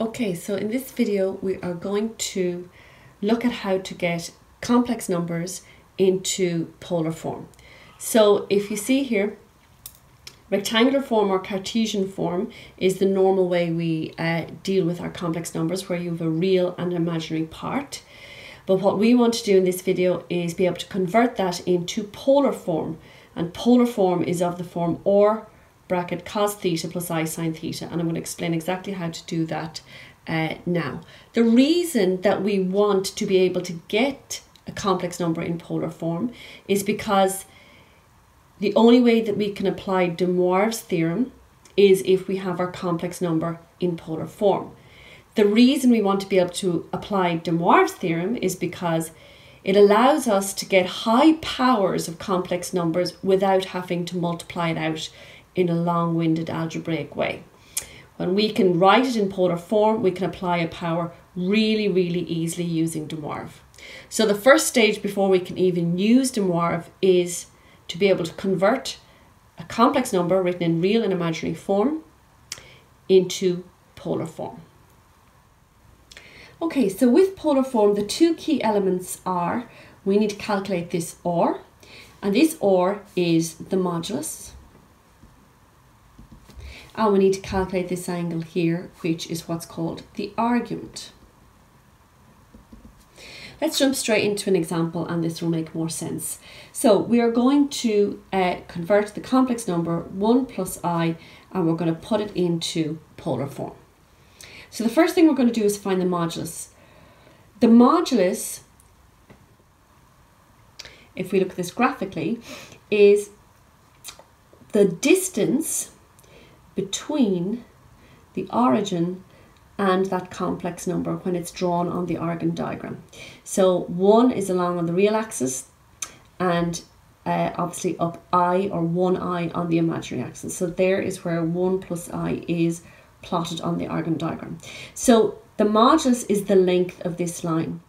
Okay, so in this video we are going to look at how to get complex numbers into polar form. So if you see here, rectangular form or Cartesian form is the normal way we uh, deal with our complex numbers where you have a real and imaginary part. But what we want to do in this video is be able to convert that into polar form. And polar form is of the form or bracket cos theta plus i sine theta and I'm going to explain exactly how to do that uh, now. The reason that we want to be able to get a complex number in polar form is because the only way that we can apply de Moivre's theorem is if we have our complex number in polar form. The reason we want to be able to apply de Moivre's theorem is because it allows us to get high powers of complex numbers without having to multiply it out in a long-winded algebraic way. When we can write it in polar form, we can apply a power really, really easily using de Moivre. So the first stage before we can even use de Moivre is to be able to convert a complex number written in real and imaginary form into polar form. Okay, so with polar form, the two key elements are we need to calculate this OR, and this OR is the modulus and we need to calculate this angle here, which is what's called the argument. Let's jump straight into an example and this will make more sense. So we are going to uh, convert the complex number 1 plus i and we're going to put it into polar form. So the first thing we're going to do is find the modulus. The modulus, if we look at this graphically, is the distance between the origin and that complex number when it's drawn on the Argand diagram. So 1 is along on the real axis and uh, obviously up i or 1i on the imaginary axis. So there is where 1 plus i is plotted on the Argand diagram. So the modulus is the length of this line.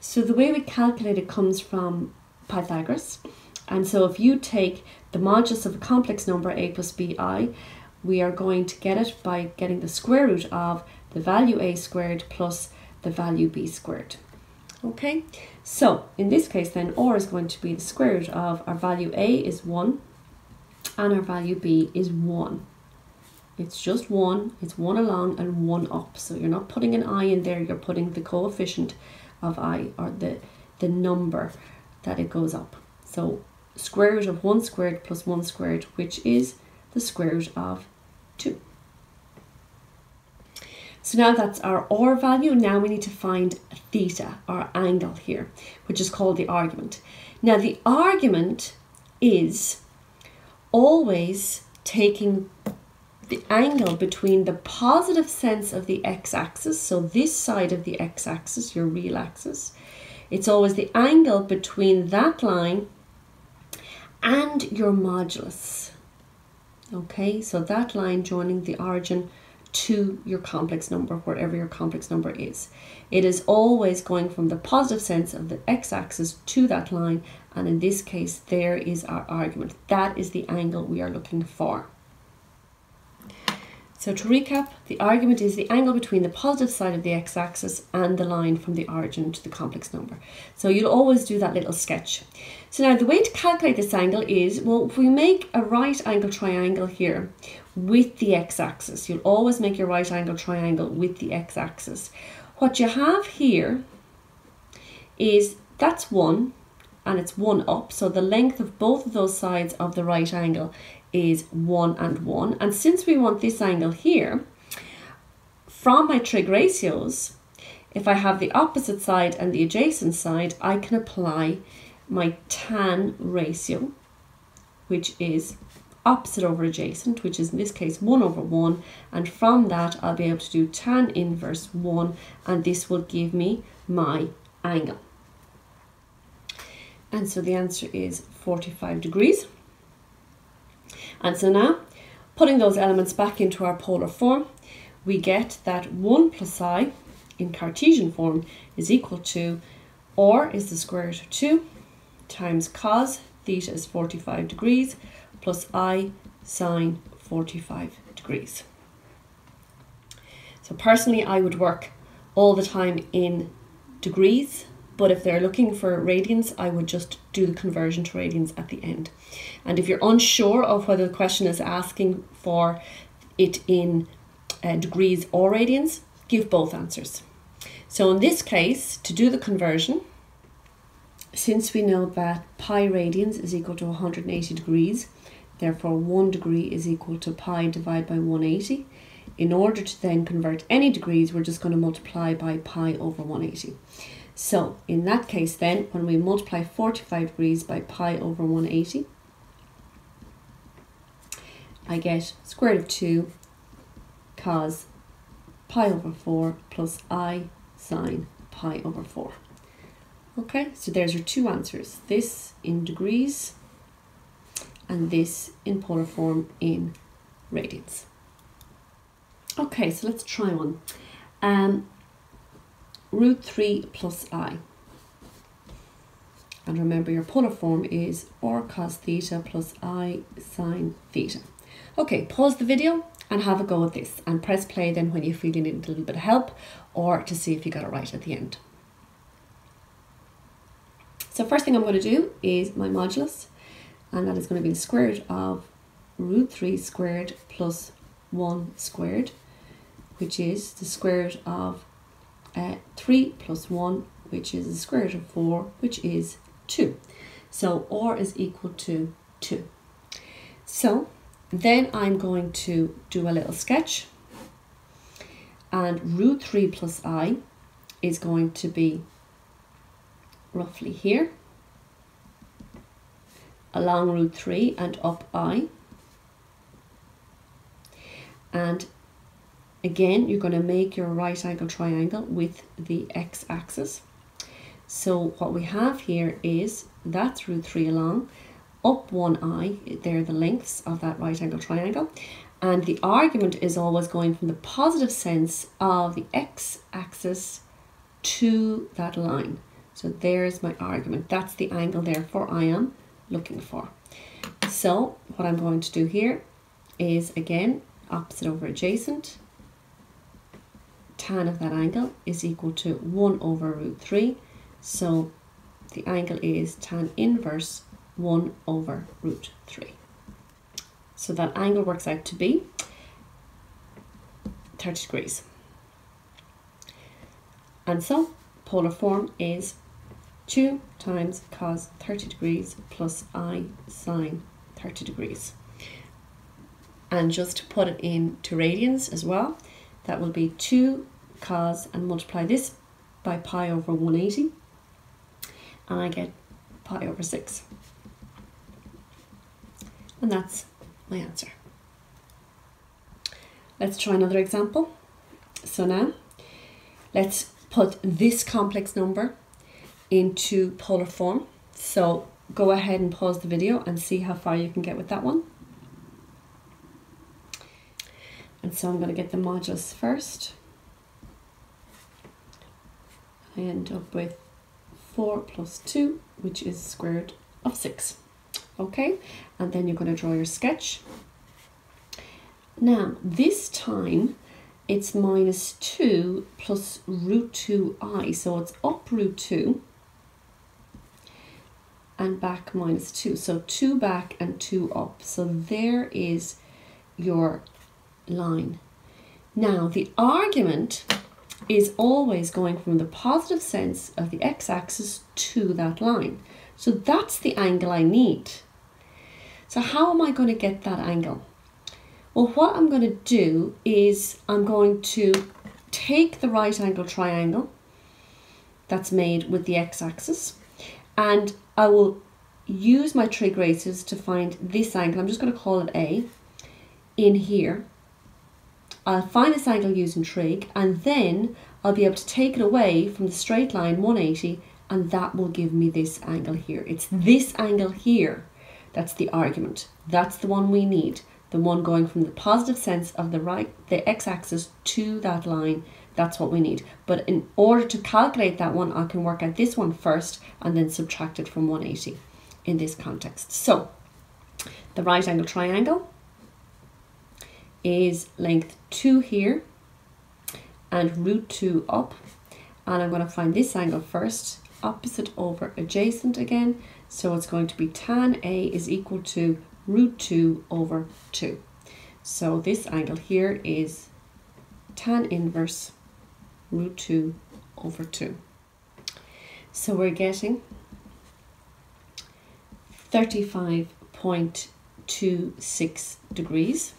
So the way we calculate it comes from Pythagoras. And so if you take the modulus of a complex number a plus bi we are going to get it by getting the square root of the value a squared plus the value b squared. Okay, so in this case then r is going to be the square root of our value a is 1 and our value b is 1. It's just 1, it's 1 along and 1 up. So you're not putting an i in there, you're putting the coefficient of i or the, the number that it goes up. So square root of 1 squared plus 1 squared, which is the square root of 2. So now that's our R value. Now we need to find theta, our angle here, which is called the argument. Now the argument is always taking the angle between the positive sense of the x-axis, so this side of the x-axis, your real axis, it's always the angle between that line and your modulus. Okay, so that line joining the origin to your complex number, wherever your complex number is. It is always going from the positive sense of the x-axis to that line, and in this case, there is our argument. That is the angle we are looking for. So to recap, the argument is the angle between the positive side of the x-axis and the line from the origin to the complex number. So you'll always do that little sketch. So now the way to calculate this angle is, well, if we make a right angle triangle here with the x-axis, you'll always make your right angle triangle with the x-axis. What you have here is, that's one, and it's one up, so the length of both of those sides of the right angle is 1 and 1. And since we want this angle here, from my trig ratios, if I have the opposite side and the adjacent side, I can apply my tan ratio, which is opposite over adjacent, which is in this case 1 over 1. And from that, I'll be able to do tan inverse 1, and this will give me my angle. And so the answer is 45 degrees. And so now, putting those elements back into our polar form, we get that 1 plus i in Cartesian form is equal to, or is the square root of 2 times cos theta is 45 degrees plus i sine 45 degrees. So personally, I would work all the time in degrees, but if they're looking for radians, I would just do the conversion to radians at the end. And if you're unsure of whether the question is asking for it in uh, degrees or radians, give both answers. So in this case, to do the conversion, since we know that pi radians is equal to 180 degrees, therefore 1 degree is equal to pi divided by 180. In order to then convert any degrees, we're just going to multiply by pi over 180. So in that case then, when we multiply 45 degrees by pi over 180, I get square root of 2 cos pi over 4 plus i sine pi over 4. Okay, so there's your two answers. This in degrees and this in polar form in radians. Okay, so let's try one. Um, root 3 plus i. And remember your polar form is r cos theta plus i sine theta. Okay, pause the video and have a go at this and press play then when you feel you need a little bit of help or to see if you got it right at the end. So first thing I'm going to do is my modulus, and that is going to be the square root of root 3 squared plus 1 squared, which is the square root of uh, 3 plus 1, which is the square root of 4, which is 2. So r is equal to 2. So then I'm going to do a little sketch, and root 3 plus i is going to be roughly here along root 3 and up I. And again you're going to make your right angle triangle with the x-axis. So what we have here is that's root 3 along up one i, they're the lengths of that right angle triangle. And the argument is always going from the positive sense of the x-axis to that line so there's my argument. That's the angle therefore I am looking for. So what I'm going to do here is again opposite over adjacent. Tan of that angle is equal to 1 over root 3. So the angle is tan inverse 1 over root 3. So that angle works out to be 30 degrees. And so polar form is 2 times cos 30 degrees plus i sine 30 degrees. And just to put it into radians as well, that will be 2 cos and multiply this by pi over 180 and I get pi over 6. And that's my answer. Let's try another example. So now, let's put this complex number into polar form. So go ahead and pause the video and see how far you can get with that one. And so I'm going to get the modulus first. I end up with 4 plus 2, which is square root of 6. Okay, and then you're going to draw your sketch. Now, this time, it's minus 2 plus root 2i, so it's up root 2 and back minus 2. So 2 back and 2 up. So there is your line. Now the argument is always going from the positive sense of the x-axis to that line. So that's the angle I need. So how am I going to get that angle? Well, what I'm going to do is I'm going to take the right angle triangle that's made with the x-axis and I will use my trig ratios to find this angle. I'm just going to call it A in here. I'll find this angle using trig and then I'll be able to take it away from the straight line 180 and that will give me this angle here. It's this angle here that's the argument. That's the one we need. The one going from the positive sense of the right, the x-axis to that line that's what we need. But in order to calculate that one, I can work out this one first and then subtract it from 180 in this context. So the right angle triangle is length 2 here and root 2 up. And I'm going to find this angle first, opposite over adjacent again. So it's going to be tan A is equal to root 2 over 2. So this angle here is tan inverse root 2 over 2. So we're getting 35.26 degrees.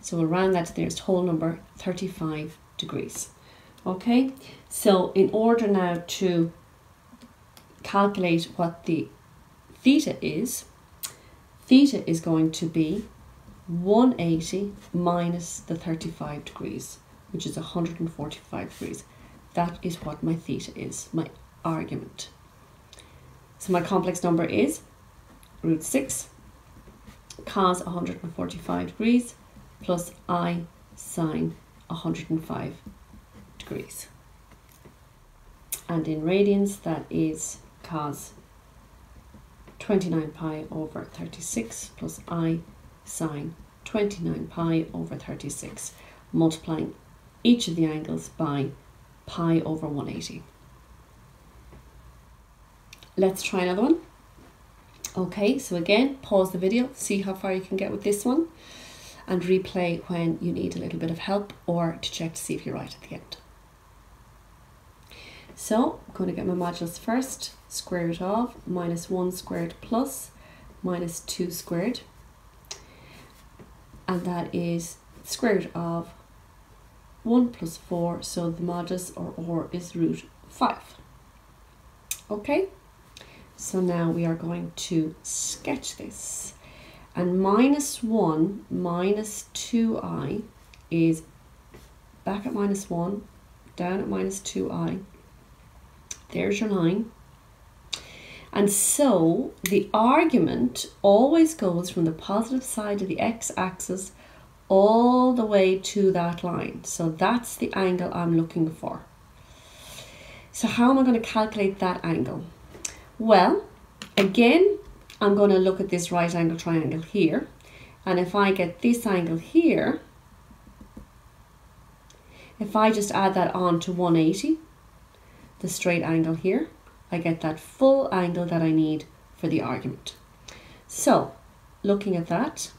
So we'll round that to the nearest whole number, 35 degrees. Okay, so in order now to calculate what the theta is, theta is going to be 180 minus the 35 degrees, which is 145 degrees. That is what my theta is, my argument. So my complex number is root 6 cos 145 degrees plus i sine 105 degrees. And in radians, that is cos 29 pi over 36 plus i sine 29 pi over 36, multiplying each of the angles by pi over 180. Let's try another one. Okay, so again, pause the video, see how far you can get with this one, and replay when you need a little bit of help or to check to see if you're right at the end. So I'm going to get my modulus first, square root of minus 1 squared plus minus 2 squared. And that is square root of 1 plus 4, so the modulus or or is root 5. Okay, so now we are going to sketch this. And minus 1 minus 2i is back at minus 1, down at minus 2i, there's your line. And so the argument always goes from the positive side of the x-axis all the way to that line. So that's the angle I'm looking for. So how am I going to calculate that angle? Well, again, I'm going to look at this right angle triangle here. And if I get this angle here, if I just add that on to 180, the straight angle here, I get that full angle that I need for the argument. So looking at that,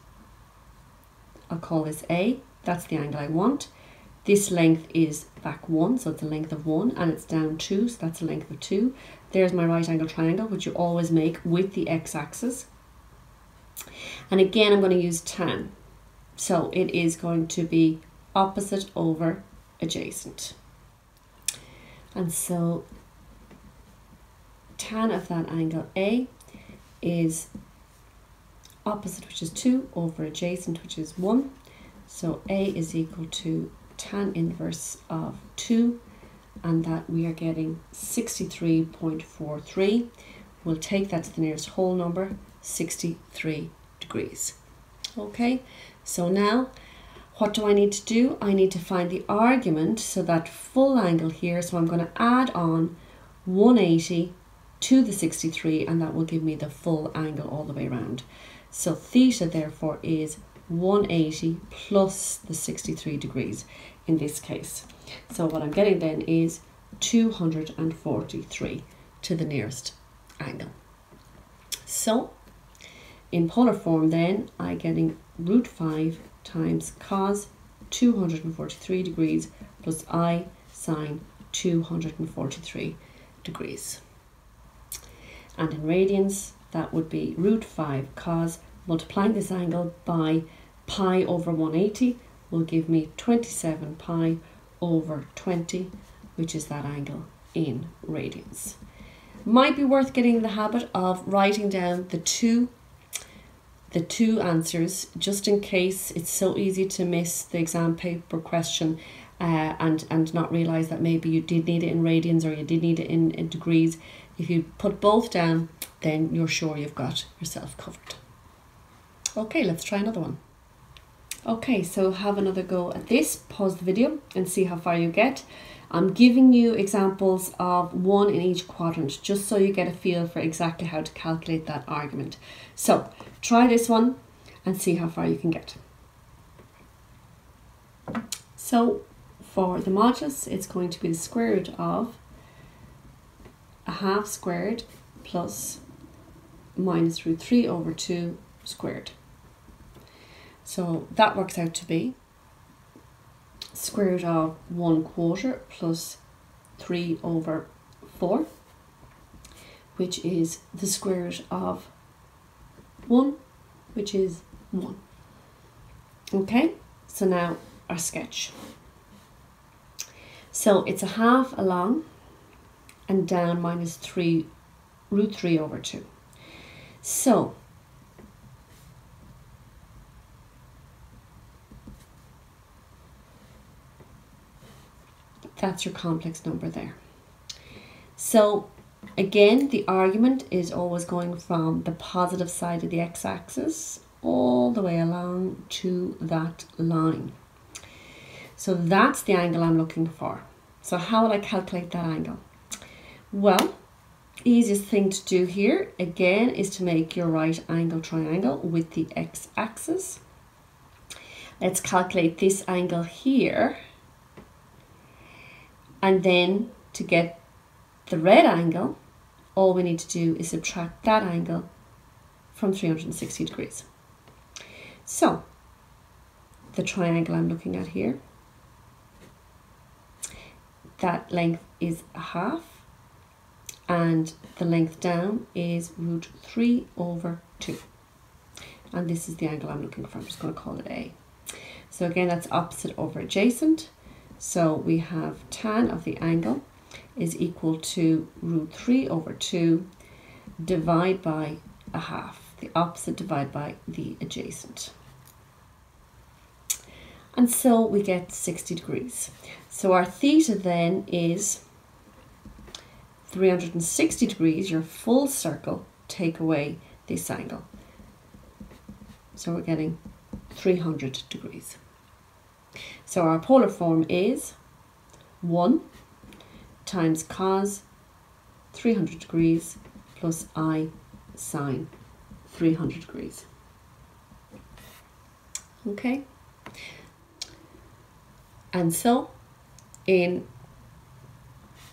I'll call this A, that's the angle I want. This length is back one, so it's a length of one, and it's down two, so that's a length of two. There's my right angle triangle, which you always make with the x-axis. And again, I'm going to use tan. So it is going to be opposite over adjacent. And so tan of that angle A is opposite, which is 2, over adjacent, which is 1. So A is equal to tan inverse of 2, and that we are getting 63.43. We'll take that to the nearest whole number, 63 degrees. Okay, so now what do I need to do? I need to find the argument, so that full angle here, so I'm going to add on 180 to the 63 and that will give me the full angle all the way around. So theta therefore is 180 plus the 63 degrees in this case. So what I'm getting then is 243 to the nearest angle. So in polar form then I'm getting root 5 times cos 243 degrees plus i sine 243 degrees. And in radians, that would be root 5 cos multiplying this angle by pi over 180 will give me 27 pi over 20, which is that angle in radians. Might be worth getting the habit of writing down the two the two answers just in case it's so easy to miss the exam paper question uh, and and not realize that maybe you did need it in radians or you did need it in, in degrees if you put both down then you're sure you've got yourself covered. Okay let's try another one okay so have another go at this pause the video and see how far you get I'm giving you examples of one in each quadrant just so you get a feel for exactly how to calculate that argument. So try this one and see how far you can get. So for the modulus, it's going to be the square root of a half squared plus minus root 3 over 2 squared. So that works out to be square root of 1 quarter plus 3 over 4, which is the square root of 1, which is 1. Okay, so now our sketch. So it's a half along and down minus 3 root 3 over 2. So that's your complex number there. So again, the argument is always going from the positive side of the x-axis all the way along to that line. So that's the angle I'm looking for. So how will I calculate that angle? Well, easiest thing to do here again is to make your right angle triangle with the x-axis. Let's calculate this angle here. And then to get the red angle, all we need to do is subtract that angle from 360 degrees. So, the triangle I'm looking at here, that length is a half and the length down is root 3 over 2. And this is the angle I'm looking for. I'm just going to call it A. So again, that's opposite over adjacent. So we have tan of the angle is equal to root 3 over 2 divide by a half. The opposite divide by the adjacent. And so we get 60 degrees. So our theta then is 360 degrees, your full circle, take away this angle. So we're getting 300 degrees. So our polar form is 1 times cos 300 degrees plus i sine 300 degrees. Okay? And so in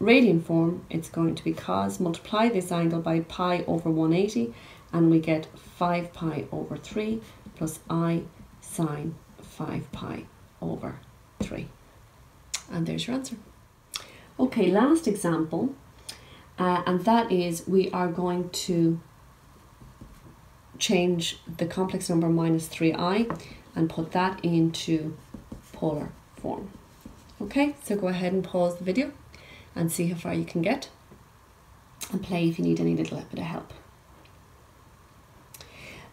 radian form, it's going to be cos, multiply this angle by pi over 180, and we get 5 pi over 3 plus i sine 5 pi over 3. And there's your answer. Okay, last example, uh, and that is we are going to change the complex number minus 3i and put that into polar form. Okay, so go ahead and pause the video and see how far you can get and play if you need any little bit of help.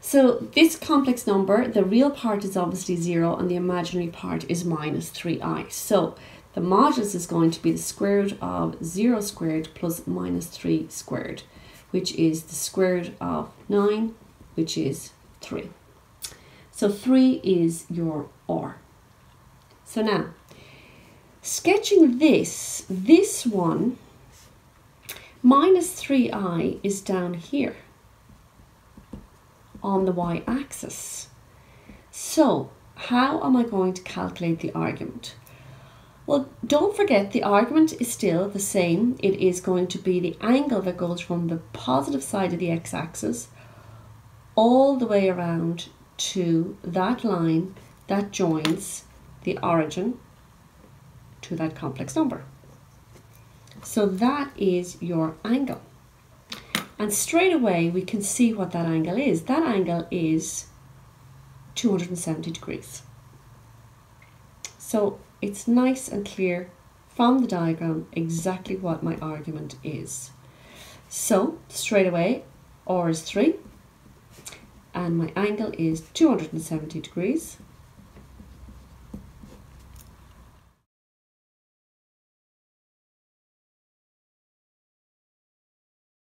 So this complex number, the real part is obviously 0 and the imaginary part is minus 3i. So the modulus is going to be the square root of 0 squared plus minus 3 squared, which is the square root of 9, which is 3. So 3 is your R. So now, sketching this, this one, minus 3i is down here on the y-axis. So how am I going to calculate the argument? Well, don't forget the argument is still the same. It is going to be the angle that goes from the positive side of the x-axis all the way around to that line that joins the origin to that complex number. So that is your angle. And straight away we can see what that angle is. That angle is 270 degrees. So it's nice and clear from the diagram exactly what my argument is. So straight away R is 3 and my angle is 270 degrees